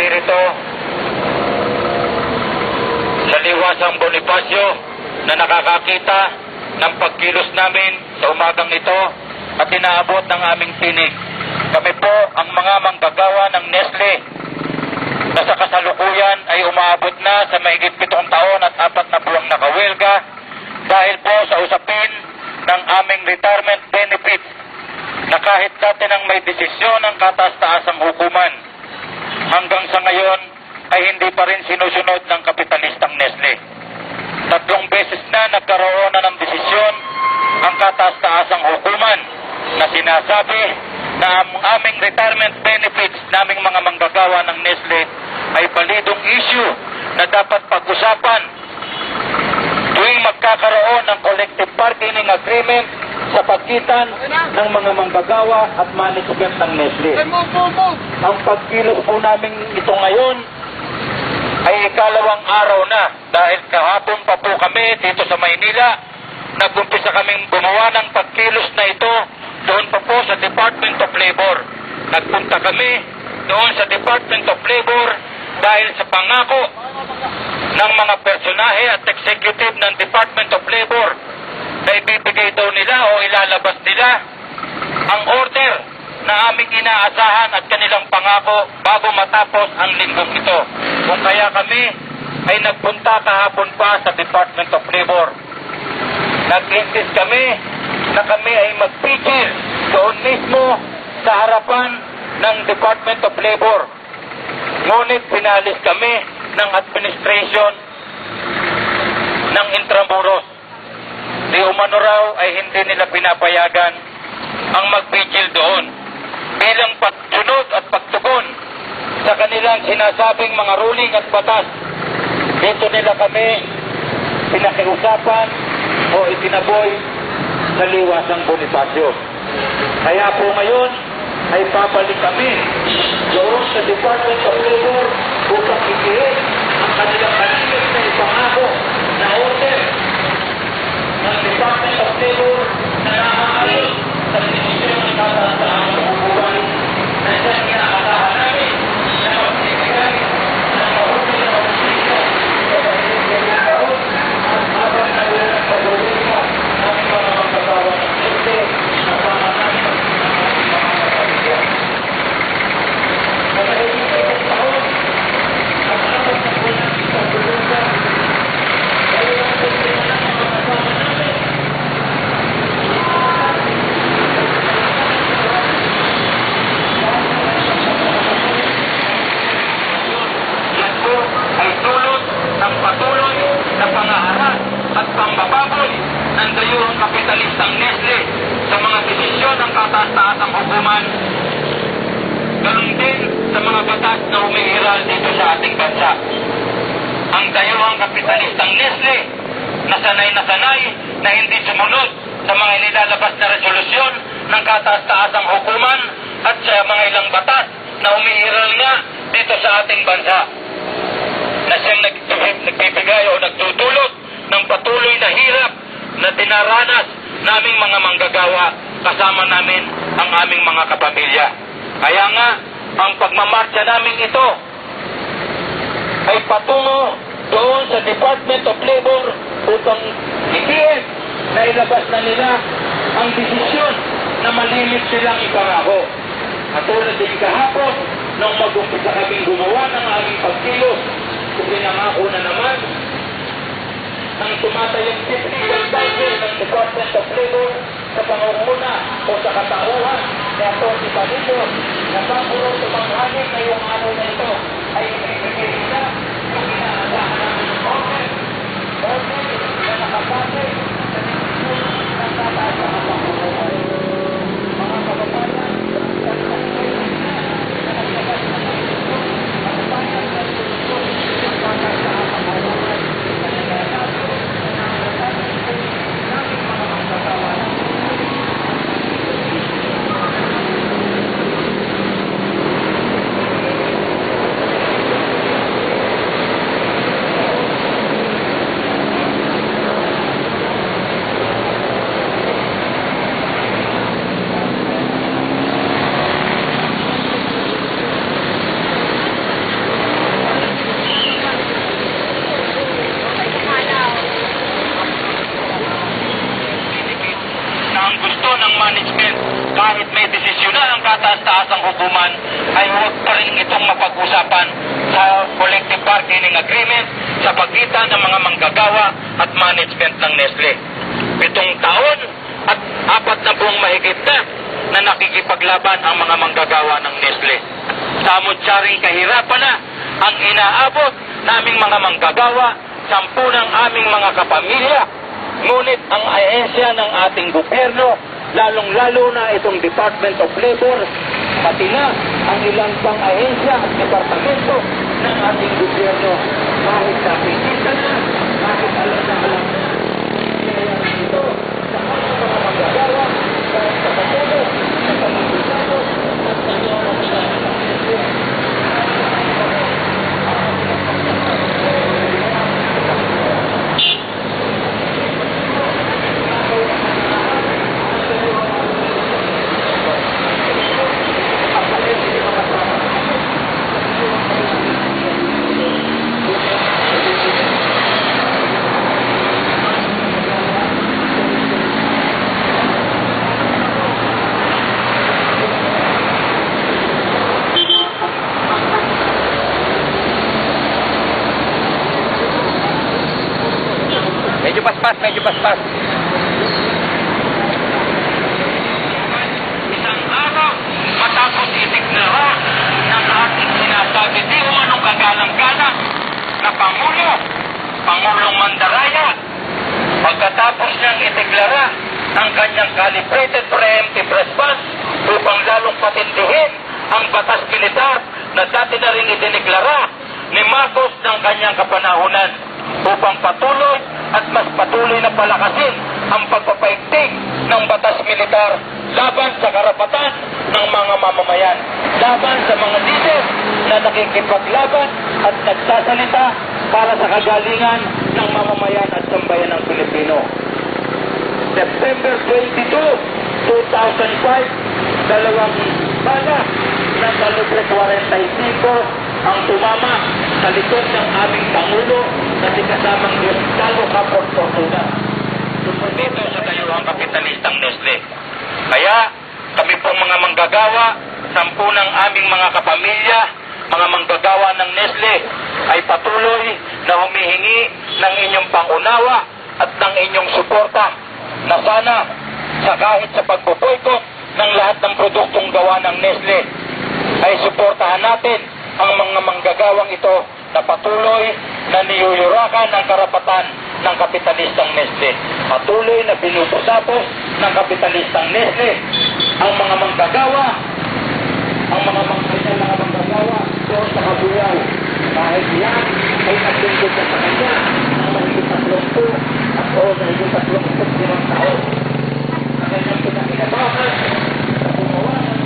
pati rito sa liwasang Bonifacio na nakakakita ng pagkilos namin sa umagang ito at inaabot ng aming tinig. Kami po ang mga manggagawa ng Nestle na sa kasalukuyan ay umaabot na sa mahigit pitong taon at apat na buwang nakawilga dahil po sa usapin ng aming retirement benefits na kahit dati nang may desisyon ng kataas-taasang hukuman hanggang sa ngayon ay hindi pa rin sinusunod ng kapitalistang Nestle. Tatlong beses na nagkaroon na ng desisyon ang kataas-taasang hukuman na sinasabi na ang aming retirement benefits naming mga manggagawa ng Nestle ay balidong issue na dapat pag-usapan tuwing magkakaroon ng collective bargaining agreement sa pagitan ng mga manggagawa at management ng Nestle. Ang pagkilos po namin ito ngayon ay ikalawang araw na dahil kahapon pa po kami dito sa Maynila nag-umpisa kaming gumawa ng pagkilos na ito doon pa po sa Department of Labor. Nagpunta kami doon sa Department of Labor dahil sa pangako ng mga personahe at executive ng Department of Labor na ibibigay daw nila o ilalabas nila ang order na aming inaasahan at kanilang pangako bago matapos ang linggong ito. Kung kaya kami ay nagpunta kahapon pa sa Department of Labor. Nag-insist kami na kami ay magpigil doon mismo sa harapan ng Department of Labor. Ngunit pinalis kami ng administration ng Intramuros. Di umano raw ay hindi nila pinapayagan ang magpigil doon bilang pagsunod at pagtugon sa kanilang sinasabing mga ruling at batas. Dito nila kami pinakiusapan o itinaboy sa liwasang Bonifacio. Kaya po ngayon ay papalik kami doon sa Department of Labor upang ikirit ang kanilang kalimit na ipangako na order ng Department of Labor na nakakalit sa desisyon ng kataasaan ng hukuman na siyang inaasahan namin na magbibigay ng mahuli na magbibigay sa pagkikita at habang nawalan sa problema ng mga magkagawa ng ente na panganamin ng mga kapatid. Sa mahigit itong taon, ang apat na buwan ng isang bulungan, ay ang problema ng mga kasama namin Yan po ay dulot ng patuloy na pangaharas at pambababoy ng dayuhang kapitalistang Nestle sa mga desisyon ng kataas-taasang hukuman. Ganon din sa mga batas na umiiral dito sa ating bansa. Ang dayuhang kapitalistang Nestle na sanay na sanay na hindi sumunod sa mga inilalabas na resolusyon ng kataas-taasang hukuman at sa mga ilang batas na umiiral nga dito sa ating bansa na siyang nag- nagbibigay o nagtutulot ng patuloy na hirap na dinaranas naming mga manggagawa kasama namin ang aming mga kapamilya. Kaya nga, ang pagmamarcha namin ito ay patungo doon sa Department of Labor upang ikiin na ilabas na nila ang desisyon na malimit silang ipangako. Katulad din kahapon, nung mag-umpisa kaming gumawa ng aming pagkilos, pinangako na naman ang tumatayong technical council ng Department of Labor sa pangunguna o sa katauhan ni Atty. Panito na bago tumanghangin na yung ano na ito ay ibibigay nila yung inaasahan namin ng order. Order na nakapasay sa desisyon ng tataas sa management kahit may desisyon na ang kataas-taasang hukuman ay huwag pa rin itong mapag-usapan sa collective bargaining agreement sa pagitan ng mga manggagawa at management ng Nestle. Pitong taon at apat na buong mahigit na na nakikipaglaban ang mga manggagawa ng Nestle. Samot-saring kahirapan na ang inaabot naming mga manggagawa, sampu ng aming mga kapamilya. Ngunit ang ahensya ng ating gobyerno, lalong-lalo na itong Department of Labor, pati na ang ilang pang ahensya at departamento ng ating gobyerno, kahit nakikita na, kahit alam na alam na, ito sa mga manggagawa, kahit sa patuloy, sa pamilitado, at sa mga pinag Medyo paspas, medyo paspas. Isang araw, matapos itiknara ng ating sinasabi di umanong kagalang-galang na Pangulo, Pangulong Mandaraya, pagkatapos niyang itiklara ang kanyang calibrated preemptive response upang lalong patindihin ang batas militar na dati na rin idineklara ni Marcos ng kanyang kapanahunan upang patuloy at mas patuloy na palakasin ang pagpapaigting ng batas militar laban sa karapatan ng mga mamamayan, laban sa mga leader na nakikipaglaban at nagsasalita para sa kagalingan ng mamamayan at sambayan ng Pilipino. September 22, 2005, dalawang bala ng kalibre 45 ang tumama sa likod ng aming Pangulo na si kasamang Gustavo Capor Fortuna. Dito sa dayuhang kapitalistang Nestle. Kaya kami pong mga manggagawa, sampu ng aming mga kapamilya, mga manggagawa ng Nestle ay patuloy na humihingi ng inyong pangunawa at ng inyong suporta na sana sa kahit sa pagbuboykot ng lahat ng produktong gawa ng Nestle ay suportahan natin ang mga manggagawang ito na patuloy na niyuyurakan ang karapatan ng kapitalistang Nestle. Patuloy na binubusapos ng kapitalistang Nestle ang mga manggagawa, ang mga manggagawa, mga manggagawa doon sa kabuyaw. Kahit yan ay naglingkod na sa kanya ng mahigit tatlong po at o mahigit tatlong po limang taon. Sa kanyang pinakinabakan, sa gumawa ng